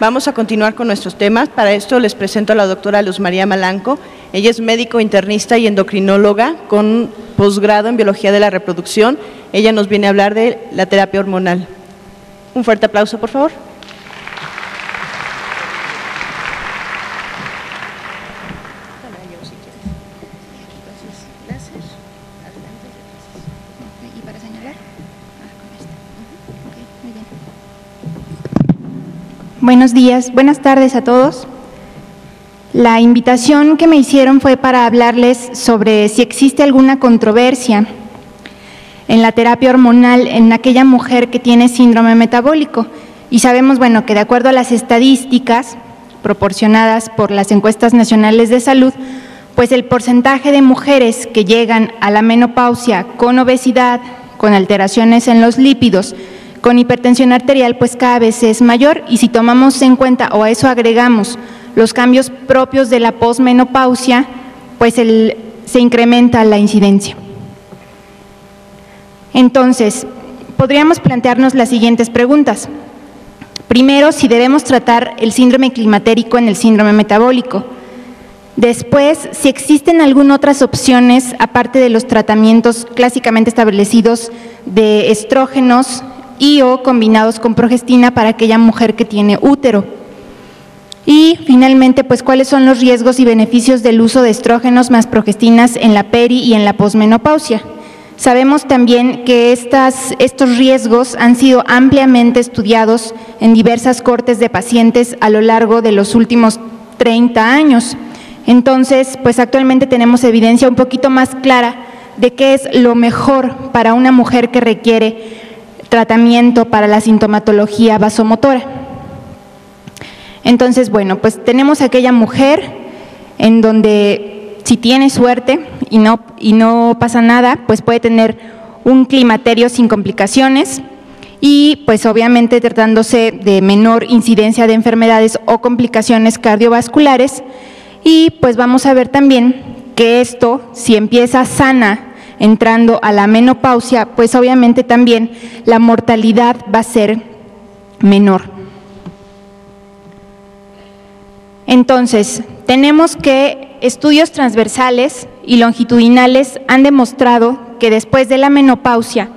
Vamos a continuar con nuestros temas. Para esto les presento a la doctora Luz María Malanco. Ella es médico internista y endocrinóloga con posgrado en biología de la reproducción. Ella nos viene a hablar de la terapia hormonal. Un fuerte aplauso, por favor. Buenos días, buenas tardes a todos. La invitación que me hicieron fue para hablarles sobre si existe alguna controversia en la terapia hormonal en aquella mujer que tiene síndrome metabólico. Y sabemos, bueno, que de acuerdo a las estadísticas proporcionadas por las encuestas nacionales de salud, pues el porcentaje de mujeres que llegan a la menopausia con obesidad, con alteraciones en los lípidos, con hipertensión arterial pues cada vez es mayor y si tomamos en cuenta o a eso agregamos los cambios propios de la posmenopausia, pues se incrementa la incidencia. Entonces, podríamos plantearnos las siguientes preguntas. Primero, si debemos tratar el síndrome climatérico en el síndrome metabólico. Después, si existen algunas otras opciones, aparte de los tratamientos clásicamente establecidos de estrógenos, y o combinados con progestina para aquella mujer que tiene útero. Y finalmente, pues cuáles son los riesgos y beneficios del uso de estrógenos más progestinas en la peri y en la posmenopausia. Sabemos también que estas, estos riesgos han sido ampliamente estudiados en diversas cortes de pacientes a lo largo de los últimos 30 años. Entonces, pues actualmente tenemos evidencia un poquito más clara de qué es lo mejor para una mujer que requiere tratamiento para la sintomatología vasomotora. Entonces, bueno, pues tenemos aquella mujer en donde si tiene suerte y no, y no pasa nada, pues puede tener un climaterio sin complicaciones y pues obviamente tratándose de menor incidencia de enfermedades o complicaciones cardiovasculares y pues vamos a ver también que esto, si empieza sana entrando a la menopausia, pues obviamente también la mortalidad va a ser menor. Entonces, tenemos que estudios transversales y longitudinales han demostrado que después de la menopausia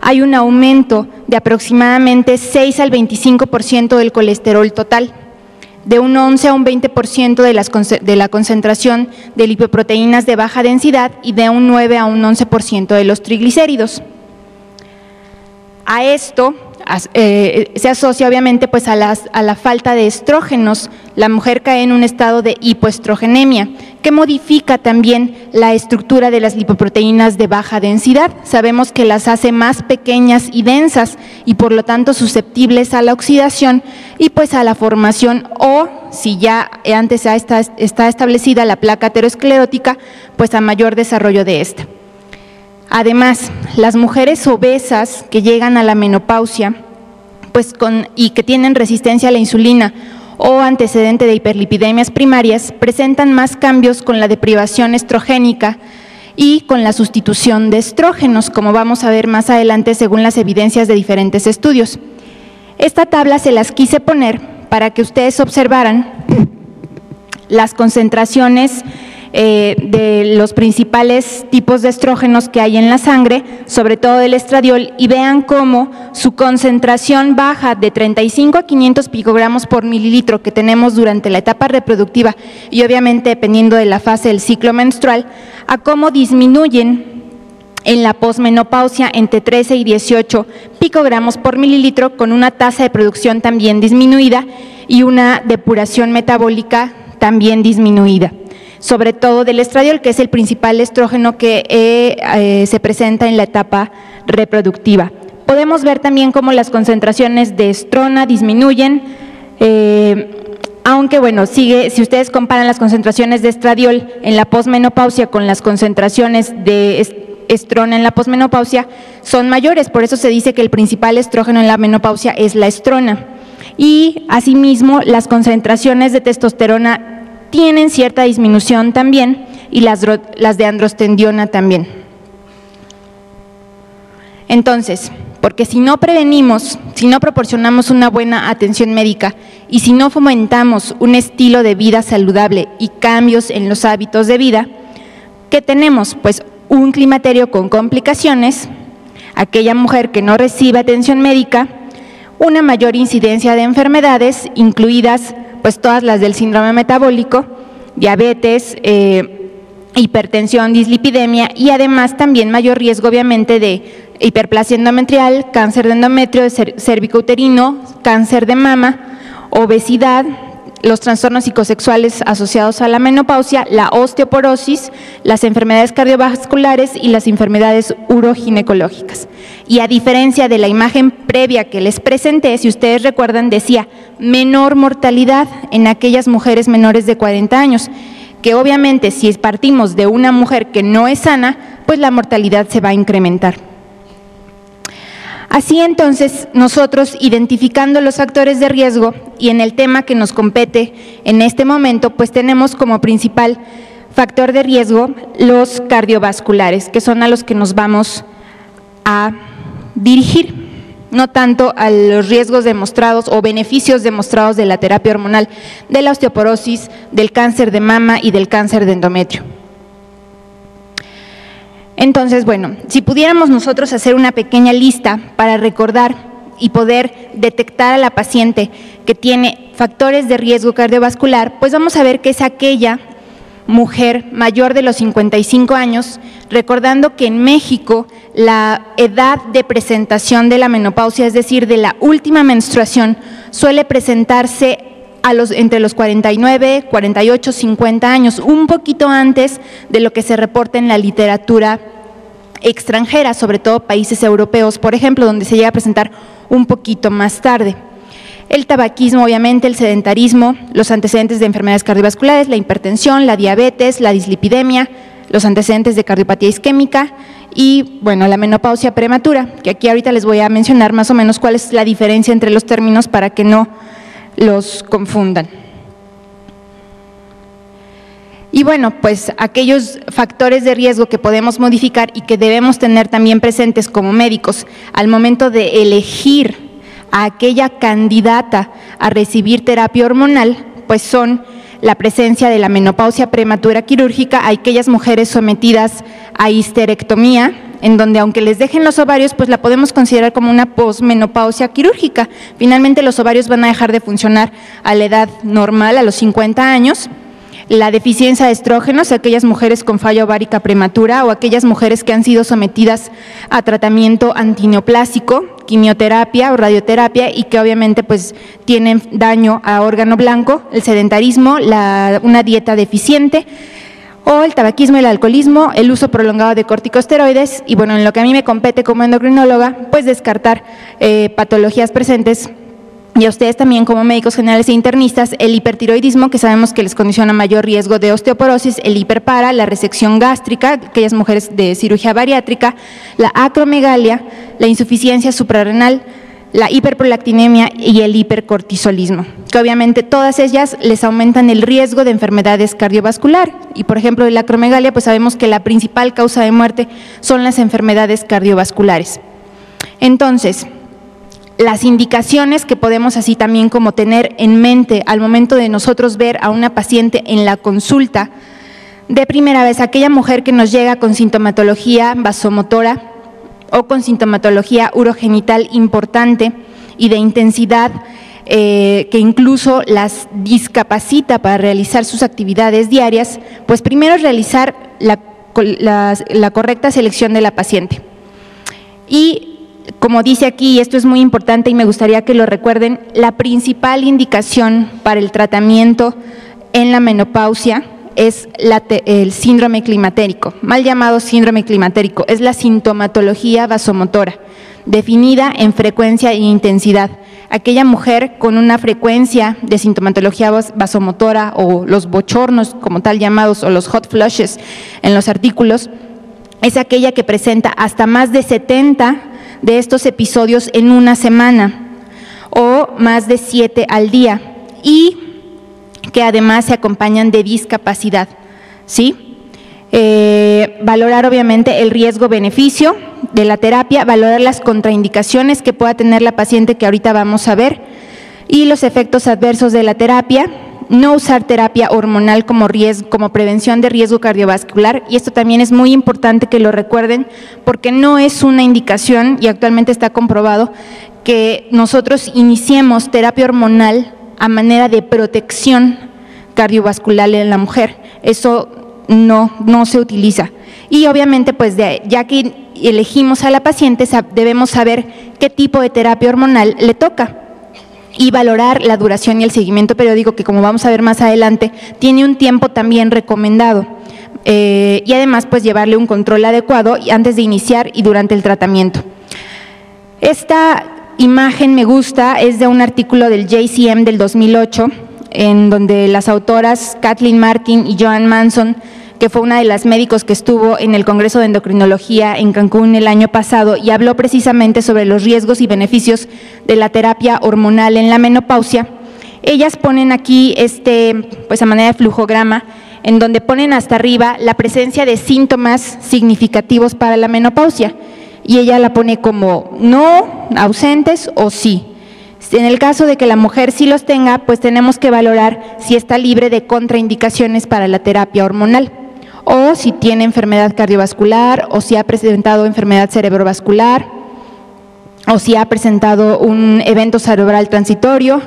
hay un aumento de aproximadamente 6 al 25% del colesterol total de un 11 a un 20% de, de la concentración de lipoproteínas de baja densidad y de un 9 a un 11% de los triglicéridos. A esto eh, se asocia obviamente pues a, a, la falta de estrógenos. La mujer cae en un estado de hipoestrogenemia, que modifica también la estructura de las lipoproteínas de baja densidad. Sabemos que las hace más pequeñas y densas y por lo tanto susceptibles a la oxidación y pues a la formación o si ya antes está, está establecida la placa aterosclerótica, pues a mayor desarrollo de esta. Además, las mujeres obesas que llegan a la menopausia pues y que tienen resistencia a la insulina o antecedente de hiperlipidemias primarias presentan más cambios con la deprivación estrogénica y con la sustitución de estrógenos, como vamos a ver más adelante según las evidencias de diferentes estudios. Esta tabla se las quise poner para que ustedes observaran las concentraciones eh, de los principales tipos de estrógenos que hay en la sangre, sobre todo el estradiol, y vean cómo su concentración baja de 35 a 500 picogramos por mililitro que tenemos durante la etapa reproductiva y obviamente dependiendo de la fase del ciclo menstrual, a cómo disminuyen en la posmenopausia entre 13 y 18 picogramos por mililitro con una tasa de producción también disminuida y una depuración metabólica también disminuida sobre todo del estradiol, que es el principal estrógeno que eh, eh, se presenta en la etapa reproductiva. Podemos ver también cómo las concentraciones de estrona disminuyen, eh, aunque bueno, sigue, si ustedes comparan las concentraciones de estradiol en la posmenopausia con las concentraciones de estrona en la posmenopausia, son mayores, por eso se dice que el principal estrógeno en la menopausia es la estrona. Y asimismo, las concentraciones de testosterona tienen cierta disminución también y las, de androstendiona también. Entonces, porque si no prevenimos, si no proporcionamos una buena atención médica y si no fomentamos un estilo de vida saludable y cambios en los hábitos de vida, ¿qué tenemos? Pues un climaterio con complicaciones, aquella mujer que no recibe atención médica, una mayor incidencia de enfermedades, incluidas pues todas las del síndrome metabólico, diabetes, eh, hipertensión, dislipidemia y además también mayor riesgo obviamente de hiperplasia endometrial, cáncer de endometrio, cervicouterino, cáncer de mama, obesidad, los trastornos psicosexuales asociados a la menopausia, la osteoporosis, las enfermedades cardiovasculares y las enfermedades uroginecológicas. Y a diferencia de la imagen previa que les presenté, si ustedes recuerdan, decía menor mortalidad en aquellas mujeres menores de 40 años, que obviamente si partimos de una mujer que no es sana, pues la mortalidad se va a incrementar. Así entonces, nosotros identificando los factores de riesgo y en el tema que nos compete en este momento, pues tenemos como principal factor de riesgo los cardiovasculares, que son a los que nos vamos a dirigir, no tanto a los riesgos demostrados o beneficios demostrados de la terapia hormonal, de la osteoporosis, del cáncer de mama y del cáncer de endometrio. Entonces, bueno, si pudiéramos nosotros hacer una pequeña lista para recordar y poder detectar a la paciente que tiene factores de riesgo cardiovascular, pues vamos a ver que es aquella mujer mayor de los 55 años, recordando que en México la edad de presentación de la menopausia, es decir, de la última menstruación, suele presentarse a los, entre los 49, 48, 50 años, un poquito antes de lo que se reporta en la literatura extranjera, sobre todo países europeos, por ejemplo, donde se llega a presentar un poquito más tarde. El tabaquismo, obviamente, el sedentarismo, los antecedentes de enfermedades cardiovasculares, la hipertensión, la diabetes, la dislipidemia, los antecedentes de cardiopatía isquémica y, bueno, la menopausia prematura, que aquí ahorita les voy a mencionar más o menos cuál es la diferencia entre los términos para que no los confundan. Y bueno, pues aquellos factores de riesgo que podemos modificar y que debemos tener también presentes como médicos al momento de elegir a aquella candidata a recibir terapia hormonal, pues son la presencia de la menopausia prematura quirúrgica a aquellas mujeres sometidas a histerectomía, en donde aunque les dejen los ovarios, pues la podemos considerar como una posmenopausia quirúrgica. Finalmente los ovarios van a dejar de funcionar a la edad normal, a los 50 años, la deficiencia de estrógenos, aquellas mujeres con falla ovárica prematura o aquellas mujeres que han sido sometidas a tratamiento antineoplásico, quimioterapia o radioterapia y que obviamente pues tienen daño a órgano blanco, el sedentarismo, una dieta deficiente o el tabaquismo el alcoholismo, el uso prolongado de corticosteroides y bueno, en lo que a mí me compete como endocrinóloga, pues descartar eh, patologías presentes. Y a ustedes también como médicos generales e internistas, el hipertiroidismo, que sabemos que les condiciona mayor riesgo de osteoporosis, el hiperpara, la resección gástrica, aquellas mujeres de cirugía bariátrica, la acromegalia, la insuficiencia suprarrenal, la hiperprolactinemia y el hipercortisolismo, que obviamente todas ellas les aumentan el riesgo de enfermedades cardiovascular. Y por ejemplo, la acromegalia, pues sabemos que la principal causa de muerte son las enfermedades cardiovasculares. Entonces, las indicaciones que podemos así también como tener en mente al momento de nosotros ver a una paciente en la consulta, de primera vez aquella mujer que nos llega con sintomatología vasomotora o con sintomatología urogenital importante y de intensidad eh, que incluso las discapacita para realizar sus actividades diarias, pues primero realizar la, la correcta selección de la paciente. Y como dice aquí, esto es muy importante y me gustaría que lo recuerden, la principal indicación para el tratamiento en la menopausia es el síndrome climatérico, mal llamado síndrome climatérico, es la sintomatología vasomotora, definida en frecuencia e intensidad. Aquella mujer con una frecuencia de sintomatología vasomotora o los bochornos como tal llamados o los hot flushes en los artículos, es aquella que presenta hasta más de 70 de estos episodios en una semana o más de siete al día y que además se acompañan de discapacidad. ¿sí? Eh, valorar obviamente el riesgo-beneficio de la terapia, valorar las contraindicaciones que pueda tener la paciente que ahorita vamos a ver y los efectos adversos de la terapia, no usar terapia hormonal como, riesgo, como prevención de riesgo cardiovascular y esto también es muy importante que lo recuerden porque no es una indicación y actualmente está comprobado que nosotros iniciemos terapia hormonal a manera de protección cardiovascular en la mujer. Eso no, no se utiliza. Y obviamente, pues ya que elegimos a la paciente, debemos saber qué tipo de terapia hormonal le toca y valorar la duración y el seguimiento periódico, que como vamos a ver más adelante, tiene un tiempo también recomendado. Eh, y además, pues llevarle un control adecuado antes de iniciar y durante el tratamiento. Esta imagen me gusta, es de un artículo del JCM del 2008, en donde las autoras Kathleen Martin y Joan Manson que fue una de las médicos que estuvo en el Congreso de Endocrinología en Cancún el año pasado y habló precisamente sobre los riesgos y beneficios de la terapia hormonal en la menopausia. Ellas ponen aquí este, pues a manera de flujograma, en donde ponen hasta arriba la presencia de síntomas significativos para la menopausia y ella la pone como no, ausentes o sí. En el caso de que la mujer sí los tenga, pues tenemos que valorar si está libre de contraindicaciones para la terapia hormonal o si tiene enfermedad cardiovascular o si ha presentado enfermedad cerebrovascular o si ha presentado un evento cerebral transitorio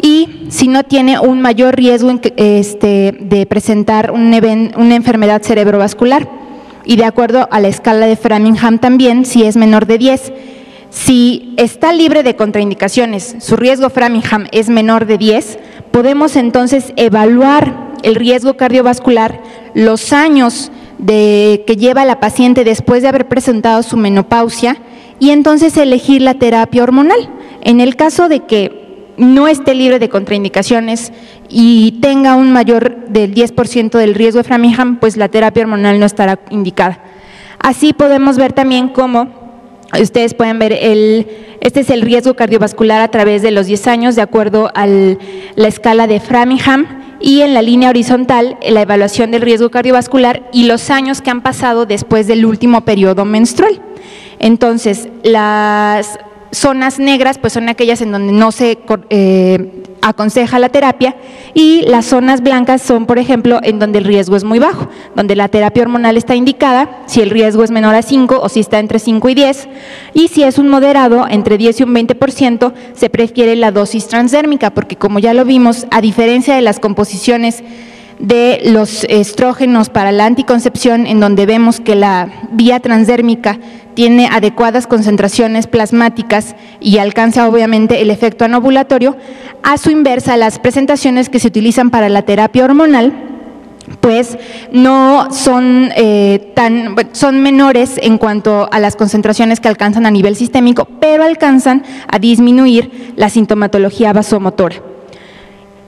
y si no tiene un mayor riesgo este, de presentar un una enfermedad cerebrovascular. Y de acuerdo a la escala de Framingham también, si es menor de 10. Si está libre de contraindicaciones, su riesgo Framingham es menor de 10, podemos entonces evaluar el riesgo cardiovascular, los años de, que lleva la paciente después de haber presentado su menopausia y entonces elegir la terapia hormonal. En el caso de que no esté libre de contraindicaciones y tenga un mayor del 10% del riesgo de Framingham, pues la terapia hormonal no estará indicada. Así podemos ver también cómo Ustedes pueden ver, el, este es el riesgo cardiovascular a través de los 10 años, de acuerdo a la escala de Framingham y en la línea horizontal la evaluación del riesgo cardiovascular y los años que han pasado después del último periodo menstrual. Entonces, las zonas negras pues son aquellas en donde no se eh, aconseja la terapia y las zonas blancas son, por ejemplo, en donde el riesgo es muy bajo, donde la terapia hormonal está indicada, si el riesgo es menor a 5 o si está entre 5 y 10, y si es un moderado, entre 10 y un 20%, se prefiere la dosis transdérmica, porque como ya lo vimos, a diferencia de las composiciones de los estrógenos para la anticoncepción, en donde vemos que la vía transdérmica tiene adecuadas concentraciones plasmáticas y alcanza obviamente el efecto anovulatorio, a su inversa las presentaciones que se utilizan para la terapia hormonal pues no son eh, tan son menores en cuanto a las concentraciones que alcanzan a nivel sistémico, pero alcanzan a disminuir la sintomatología vasomotora.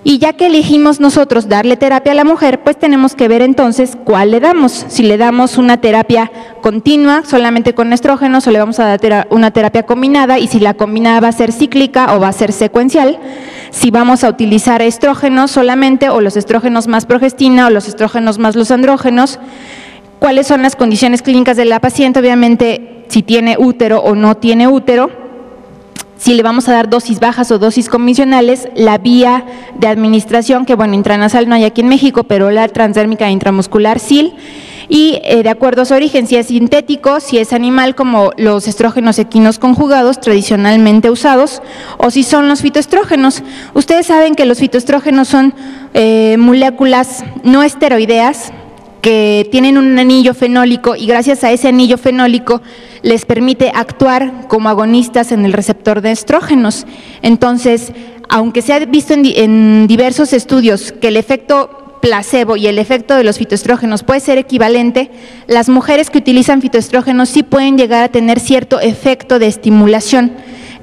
Y ya que elegimos nosotros darle terapia a la mujer, pues tenemos que ver entonces cuál le damos. Si le damos una terapia continua, solamente con estrógenos, o le vamos a dar una terapia combinada, y si la combinada va a ser cíclica o va a ser secuencial, si vamos a utilizar estrógenos solamente, o los estrógenos más progestina, o los estrógenos más los andrógenos, cuáles son las condiciones clínicas de la paciente, obviamente si tiene útero o no tiene útero, si le vamos a dar dosis bajas o dosis convencionales, la vía de administración, que bueno, intranasal no hay aquí en México, pero la transdérmica intramuscular sí, y eh, de acuerdo a su origen, si es sintético, si es animal como los estrógenos equinos conjugados tradicionalmente usados, o si son los fitoestrógenos. Ustedes saben que los fitoestrógenos son eh, moléculas no esteroideas, que tienen un anillo fenólico y gracias a ese anillo fenólico les permite actuar como agonistas en el receptor de estrógenos. Entonces, aunque se ha visto en, diversos estudios que el efecto placebo y el efecto de los fitoestrógenos puede ser equivalente, las mujeres que utilizan fitoestrógenos sí pueden llegar a tener cierto efecto de estimulación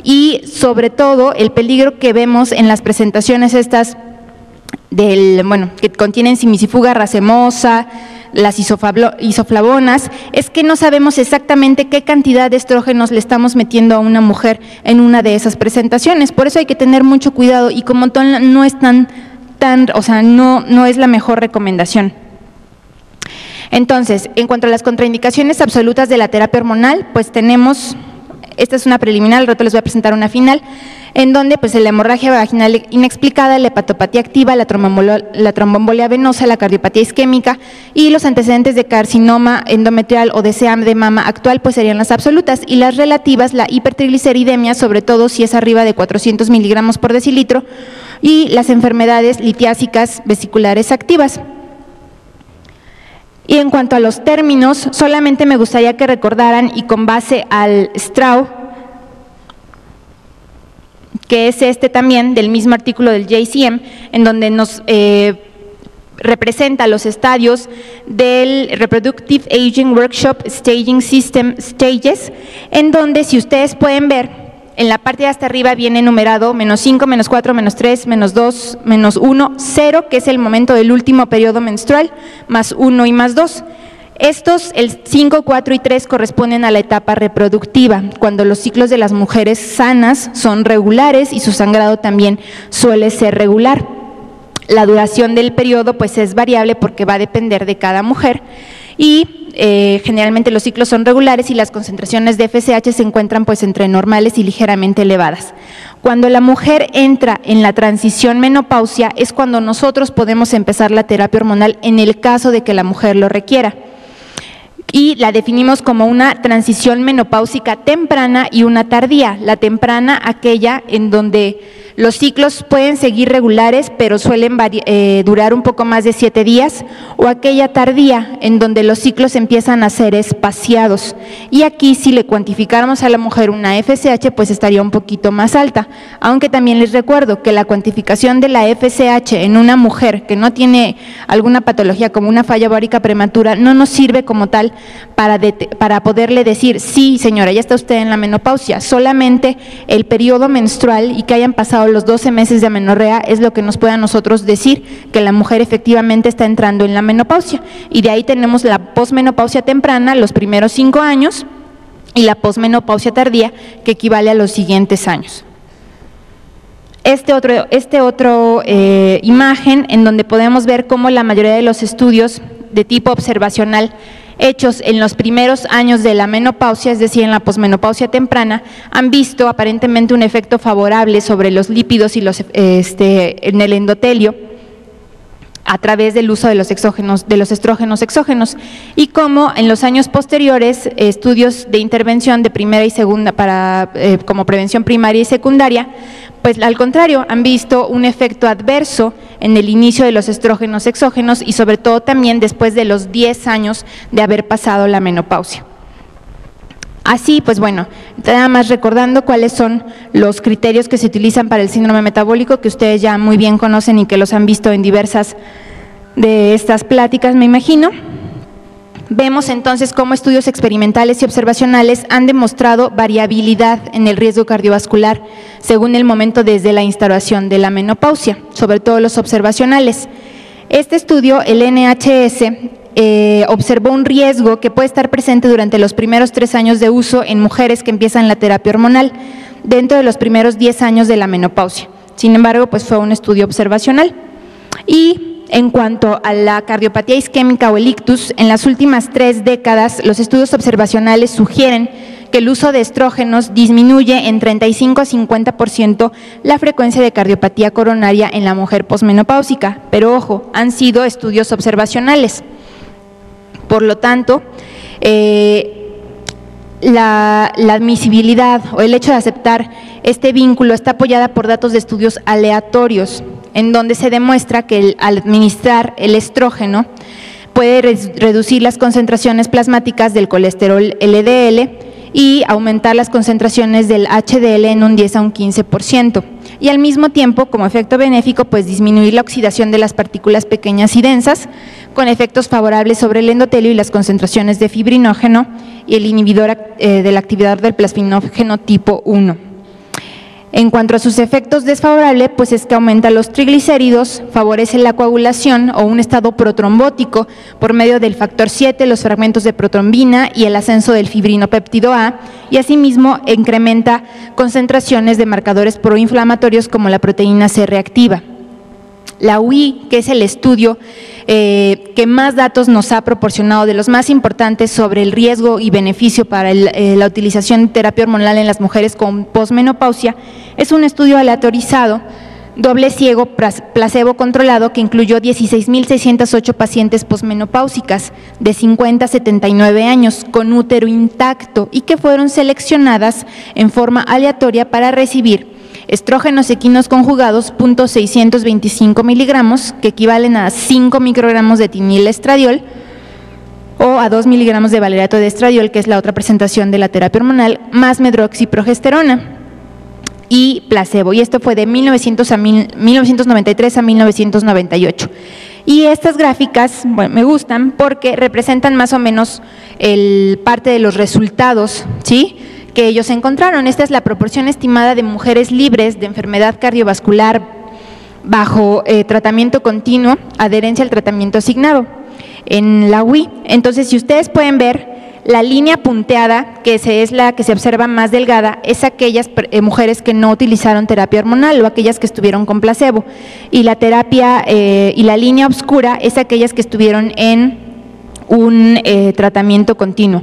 y sobre todo el peligro que vemos en las presentaciones estas del, bueno, que contienen simisifuga racemosa, las isoflavonas, es que no sabemos exactamente qué cantidad de estrógenos le estamos metiendo a una mujer en una de esas presentaciones. Por eso hay que tener mucho cuidado y como no es tan, tan o sea, no, no es la mejor recomendación. Entonces, en cuanto a las contraindicaciones absolutas de la terapia hormonal, pues tenemos, esta es una preliminar, al rato les voy a presentar una final, en donde pues la hemorragia vaginal inexplicada, la hepatopatía activa, la, trombombolia venosa, la cardiopatía isquémica y los antecedentes de carcinoma endometrial o de SEAM de mama actual pues serían las absolutas y las relativas, la hipertrigliceridemia, sobre todo si es arriba de 400 miligramos por decilitro y las enfermedades litiásicas vesiculares activas. Y en cuanto a los términos, solamente me gustaría que recordaran y con base al STRAU, que es este también del mismo artículo del JCM, en donde nos eh, representa los estadios del Reproductive Aging Workshop Staging System Stages, en donde si ustedes pueden ver, en la parte de hasta arriba viene numerado menos 5, menos 4, menos 3, menos 2, menos 1, 0, que es el momento del último periodo menstrual, más 1 y más 2. Estos, el 5, 4 y 3, corresponden a la etapa reproductiva, cuando los ciclos de las mujeres sanas son regulares y su sangrado también suele ser regular. La duración del periodo pues es variable porque va a depender de cada mujer y eh, generalmente los ciclos son regulares y las concentraciones de FSH se encuentran pues entre normales y ligeramente elevadas. Cuando la mujer entra en la transición menopausia es cuando nosotros podemos empezar la terapia hormonal en el caso de que la mujer lo requiera y la definimos como una transición menopáusica temprana y una tardía. La temprana, aquella en donde los ciclos pueden seguir regulares, pero suelen eh, durar un poco más de siete días, o aquella tardía, en donde los ciclos empiezan a ser espaciados. Y aquí, si le cuantificáramos a la mujer una FSH, pues estaría un poquito más alta. Aunque también les recuerdo que la cuantificación de la FSH en una mujer que no tiene alguna patología como una falla bárica prematura no nos sirve como tal para, para poderle decir, sí, señora, ya está usted en la menopausia. Solamente el periodo menstrual y que hayan pasado los 12 meses de amenorrea es lo que nos puede a nosotros decir que la mujer efectivamente está entrando en la menopausia. Y de ahí tenemos la posmenopausia temprana, los primeros cinco años, y la posmenopausia tardía, que equivale a los siguientes años. Este otro, este otro eh, imagen en donde podemos ver cómo la mayoría de los estudios de tipo observacional hechos en los primeros años de la menopausia, es decir, en la posmenopausia temprana, han visto aparentemente un efecto favorable sobre los lípidos y los, este, en el endotelio a través del uso de los exógenos, de los estrógenos exógenos, y como en los años posteriores estudios de intervención de primera y segunda para eh, como prevención primaria y secundaria pues al contrario, han visto un efecto adverso en el inicio de los estrógenos exógenos y sobre todo también después de los 10 años de haber pasado la menopausia. Así, pues bueno, nada más recordando cuáles son los criterios que se utilizan para el síndrome metabólico, que ustedes ya muy bien conocen y que los han visto en diversas de estas pláticas, me imagino. Vemos entonces cómo estudios experimentales y observacionales han demostrado variabilidad en el riesgo cardiovascular según el momento desde la instauración de la menopausia, sobre todo los observacionales. Este estudio, el NHS, eh, observó un riesgo que puede estar presente durante los primeros tres años de uso en mujeres que empiezan la terapia hormonal, dentro de los primeros diez años de la menopausia. Sin embargo, pues fue un estudio observacional. Y en cuanto a la cardiopatía isquémica o el ictus, en las últimas tres décadas los estudios observacionales sugieren que el uso de estrógenos disminuye en 35 a 50% la frecuencia de cardiopatía coronaria en la mujer posmenopáusica, pero ojo, han sido estudios observacionales. Por lo tanto, eh, la, la, admisibilidad o el hecho de aceptar este vínculo está apoyada por datos de estudios aleatorios en donde se demuestra que al administrar el estrógeno puede reducir las concentraciones plasmáticas del colesterol LDL y aumentar las concentraciones del HDL en un 10 a un 15%. Y al mismo tiempo, como efecto benéfico, pues disminuir la oxidación de las partículas pequeñas y densas, con efectos favorables sobre el endotelio y las concentraciones de fibrinógeno y el inhibidor eh, de la actividad del plasminógeno tipo 1. En cuanto a sus efectos desfavorables, pues es que aumenta los triglicéridos, favorece la coagulación o un estado protrombótico por medio del factor 7, los fragmentos de protrombina y el ascenso del fibrinopéptido A, y asimismo incrementa concentraciones de marcadores proinflamatorios como la proteína C reactiva. La UI, que es el estudio eh, que más datos nos ha proporcionado, de los más importantes sobre el riesgo y beneficio para eh, la utilización de terapia hormonal en las mujeres con posmenopausia, es un estudio aleatorizado doble ciego placebo controlado que incluyó 16.608 pacientes posmenopáusicas de 50 a 79 años con útero intacto y que fueron seleccionadas en forma aleatoria para recibir estrógenos equinos conjugados .625 miligramos que equivalen a 5 microgramos de tinil estradiol o a 2 miligramos de valerato de estradiol, que es la otra presentación de la terapia hormonal, más medroxiprogesterona y placebo. Y esto fue de 1900 a 1993 a 1998. Y estas gráficas me gustan porque representan más o menos el, parte de los resultados ¿sí? Que ellos encontraron. Esta es la proporción estimada de mujeres libres de enfermedad cardiovascular bajo eh, tratamiento continuo, adherencia al tratamiento asignado en la UI. Entonces, si ustedes pueden ver, la línea punteada, que es la que se observa más delgada, es aquellas eh, mujeres que no utilizaron terapia hormonal o aquellas que estuvieron con placebo. Y la terapia eh, y la línea oscura es aquellas que estuvieron en un tratamiento continuo.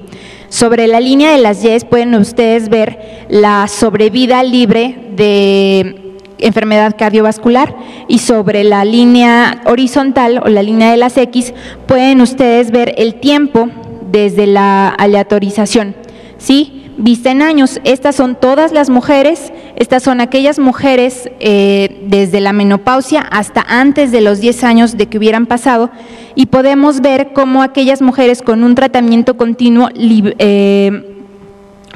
Sobre la línea de las Y pueden ustedes ver la sobrevida libre de enfermedad cardiovascular y sobre la línea horizontal o la línea de las X pueden ustedes ver el tiempo desde la aleatorización. ¿Sí? Vista en años, estas son todas las mujeres, estas son aquellas mujeres eh, desde la menopausia hasta antes de los 10 años de que hubieran pasado y podemos ver cómo aquellas mujeres con un tratamiento continuo eh,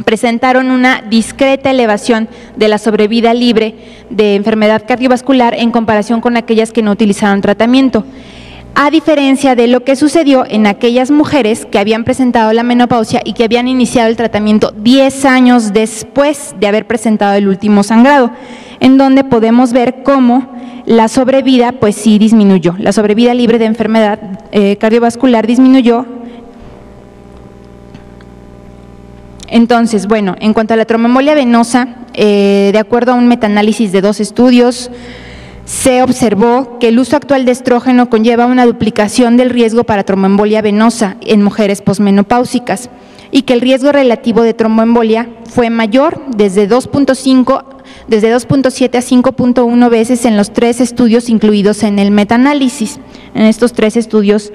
presentaron una discreta elevación de la sobrevida libre de enfermedad cardiovascular en comparación con aquellas que no utilizaron tratamiento a diferencia de lo que sucedió en aquellas mujeres que habían presentado la menopausia y que habían iniciado el tratamiento 10 años después de haber presentado el último sangrado, en donde podemos ver cómo la sobrevida pues sí disminuyó, la sobrevida libre de enfermedad eh, cardiovascular disminuyó. Entonces, bueno, en cuanto a la tromboembolia venosa, eh, de acuerdo a un metaanálisis de dos estudios, se observó que el uso actual de estrógeno conlleva una duplicación del riesgo para tromboembolia venosa en mujeres posmenopáusicas y que el riesgo relativo de tromboembolia fue mayor desde 2.5 desde 2.7 a 5.1 veces en los tres estudios incluidos en el metaanálisis, en estos tres estudios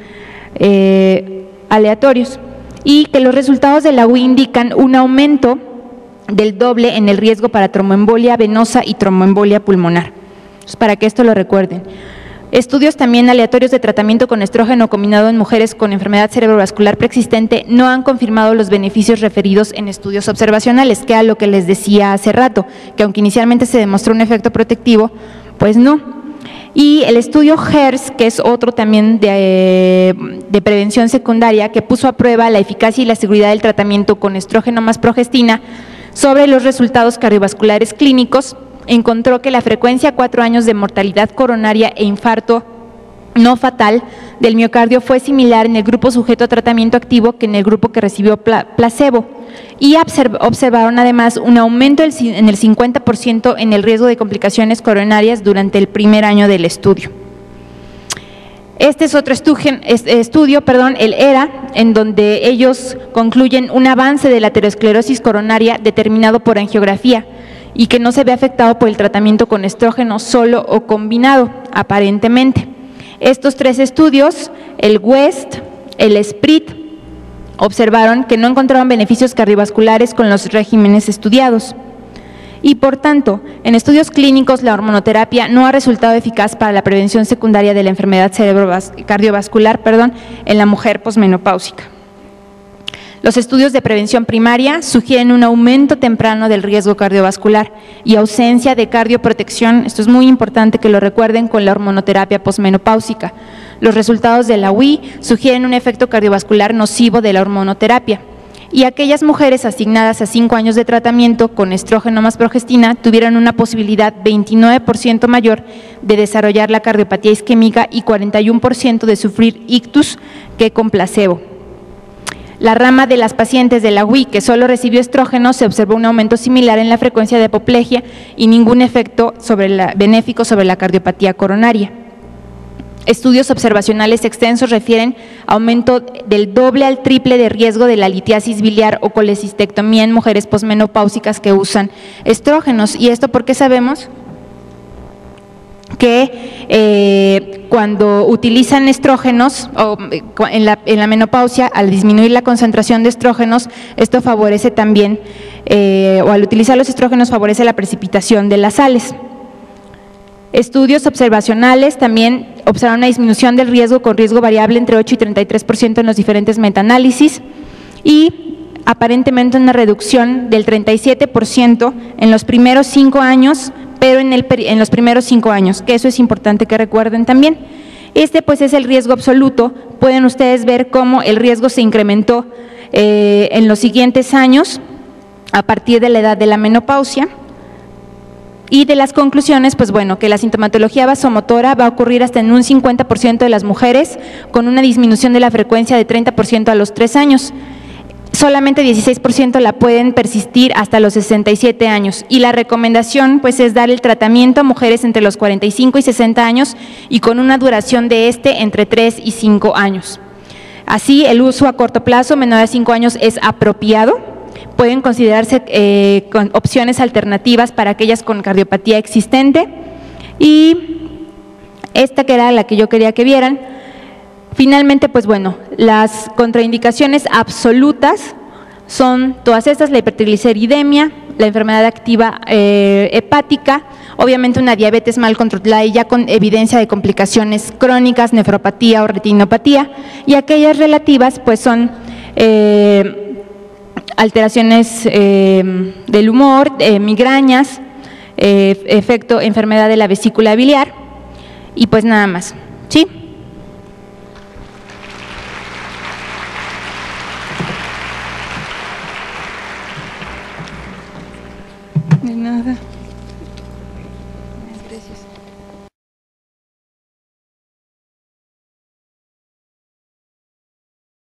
eh, aleatorios, y que los resultados de la UI indican un aumento del doble en el riesgo para tromboembolia venosa y tromboembolia pulmonar para que esto lo recuerden. Estudios también aleatorios de tratamiento con estrógeno combinado en mujeres con enfermedad cerebrovascular preexistente no han confirmado los beneficios referidos en estudios observacionales, que a lo que les decía hace rato, que aunque inicialmente se demostró un efecto protectivo, pues no. Y el estudio HERS, que es otro también de, de, prevención secundaria, que puso a prueba la eficacia y la seguridad del tratamiento con estrógeno más progestina sobre los resultados cardiovasculares clínicos, encontró que la frecuencia a cuatro años de mortalidad coronaria e infarto no fatal del miocardio fue similar en el grupo sujeto a tratamiento activo que en el grupo que recibió placebo. Y observaron además un aumento en el 50% en el riesgo de complicaciones coronarias durante el primer año del estudio. Este es otro estudio, perdón, el ERA, en donde ellos concluyen un avance de la aterosclerosis coronaria determinado por angiografía y que no se ve afectado por el tratamiento con estrógeno solo o combinado, aparentemente. Estos tres estudios, el WEST, el SPRIT, observaron que no encontraron beneficios cardiovasculares con los regímenes estudiados. Y por tanto, en estudios clínicos la hormonoterapia no ha resultado eficaz para la prevención secundaria de la enfermedad cardiovascular perdón, en la mujer posmenopáusica. Los estudios de prevención primaria sugieren un aumento temprano del riesgo cardiovascular y ausencia de cardioprotección, esto es muy importante que lo recuerden con la hormonoterapia posmenopáusica. Los resultados de la UI sugieren un efecto cardiovascular nocivo de la hormonoterapia. Y aquellas mujeres asignadas a 5 años de tratamiento con estrógeno más progestina tuvieron una posibilidad 29% mayor de desarrollar la cardiopatía isquémica y 41% de sufrir ictus que con placebo. La rama de las pacientes de la UI que solo recibió estrógeno se observó un aumento similar en la frecuencia de apoplejia y ningún efecto benéfico sobre la cardiopatía coronaria. Estudios observacionales extensos refieren aumento del doble al triple de riesgo de la litiasis biliar o colecistectomía en mujeres posmenopáusicas que usan estrógenos. ¿Y esto por qué sabemos? Que eh, cuando utilizan estrógenos eh, en la, en la, menopausia, al disminuir la concentración de estrógenos, esto favorece también, eh, o al utilizar los estrógenos favorece la precipitación de las sales. Estudios observacionales también observaron una disminución del riesgo con riesgo variable entre 8 y 33% en los diferentes metaanálisis y aparentemente una reducción del 37% en los primeros cinco años, pero en, el, en los primeros cinco años, que eso es importante que recuerden también. Este pues es el riesgo absoluto. Pueden ustedes ver cómo el riesgo se incrementó eh, en los siguientes años a partir de la edad de la menopausia. Y de las conclusiones, pues bueno, que la sintomatología vasomotora va a ocurrir hasta en un 50% de las mujeres, con una disminución de la frecuencia de 30% a los 3 años. Solamente 16% la pueden persistir hasta los 67 años. Y la recomendación, pues, es dar el tratamiento a mujeres entre los 45 y 60 años y con una duración de este entre 3 y 5 años. Así, el uso a corto plazo, menor a 5 años, es apropiado pueden considerarse eh, opciones alternativas para aquellas con cardiopatía existente. Y esta que era la que yo quería que vieran. Finalmente, pues bueno, las contraindicaciones absolutas son todas estas, la hipertrigliceridemia, la enfermedad activa eh, hepática, obviamente una diabetes mal controlada y ya con evidencia de complicaciones crónicas, nefropatía o retinopatía, y aquellas relativas pues son eh, alteraciones eh, del humor, migrañas, efecto enfermedad de la vesícula biliar y pues nada más. ¿Sí?